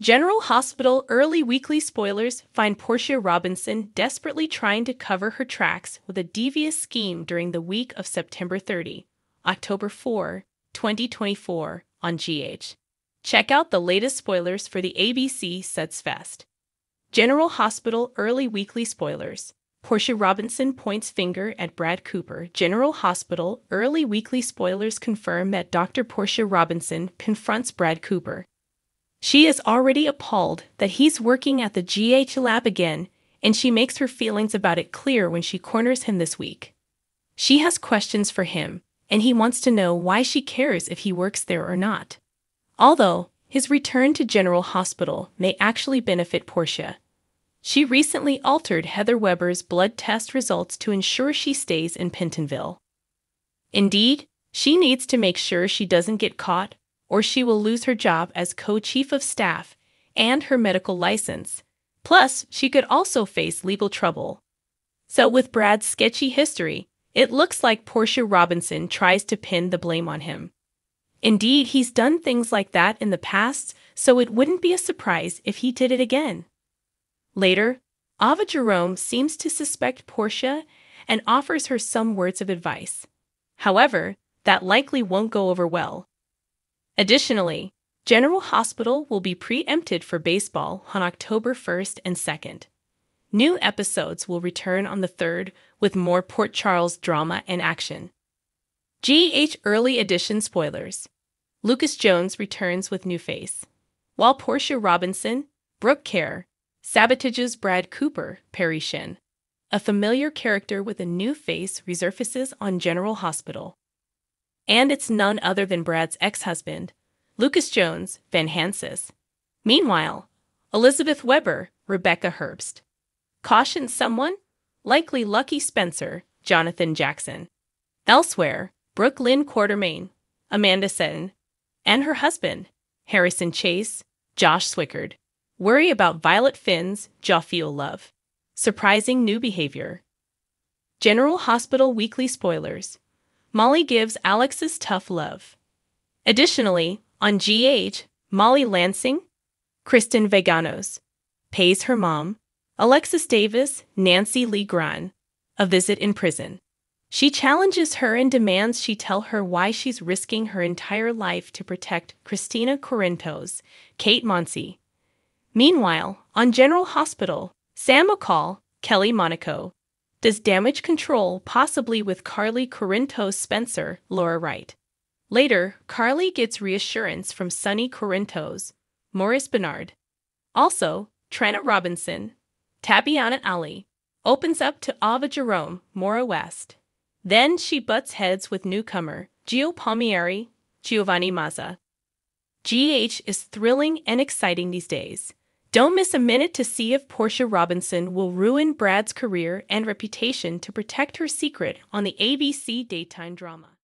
General Hospital early weekly spoilers find Portia Robinson desperately trying to cover her tracks with a devious scheme during the week of September 30, October 4, 2024 on GH. Check out the latest spoilers for the ABC Sets Fest. General Hospital early weekly spoilers. Portia Robinson points finger at Brad Cooper. General Hospital early weekly spoilers confirm that Dr. Portia Robinson confronts Brad Cooper. She is already appalled that he's working at the GH lab again, and she makes her feelings about it clear when she corners him this week. She has questions for him, and he wants to know why she cares if he works there or not. Although, his return to General Hospital may actually benefit Portia. She recently altered Heather Webber's blood test results to ensure she stays in Pentonville. Indeed, she needs to make sure she doesn't get caught or she will lose her job as co chief of staff and her medical license. Plus, she could also face legal trouble. So, with Brad's sketchy history, it looks like Portia Robinson tries to pin the blame on him. Indeed, he's done things like that in the past, so it wouldn't be a surprise if he did it again. Later, Ava Jerome seems to suspect Portia and offers her some words of advice. However, that likely won't go over well, Additionally, General Hospital will be preempted for baseball on October 1st and 2nd. New episodes will return on the 3rd with more Port Charles drama and action. GH Early Edition spoilers Lucas Jones returns with new face, while Portia Robinson, Brook Kerr, sabotages Brad Cooper, Parry Shen. A familiar character with a new face resurfaces on General Hospital and it's none other than Brad's ex husband, Lucas Jones Van Hansis. Meanwhile, Elizabeth Webber, Rebecca Herbst. Caution someone? Likely Lucky Spencer, Jonathan Jackson. Elsewhere, Brook Lynn Quartermaine, Amanda Setton, and her husband, Harrison Chase, Josh Swickard. Worry about Violet Finn's Jophielle Love. Surprising new behavior. General Hospital Weekly Spoilers. Molly gives Alexis tough love. Additionally, on GH, Molly Lansing, Kristen Vaganos, pays her mom, Alexis Davis, Nancy Lee Grahn, a visit in prison. She challenges her and demands she tell her why she's risking her entire life to protect Kristina Corinthos, Kate Mansi. Meanwhile, on General Hospital, Sam McCall, Kelly Monaco, does damage control, possibly with Carly Corinthos Spencer, Laura Wright. Later, Carly gets reassurance from Sonny Corinthos, Maurice Benard. Also, Trina Robinson, Tabyana Ali, opens up to Ava Jerome, Maura West. Then she butts heads with newcomer Gio Palmieri, Giovanni Mazza. GH is thrilling and exciting these days. Don't miss a minute to see if Portia Robinson will ruin Brad's career and reputation to protect her secret on the ABC daytime drama.